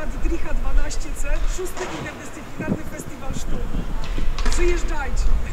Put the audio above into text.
Ulica Dietricha 12C, szósty interdyscyplinarny festiwal sztuk. Przyjeżdżajcie!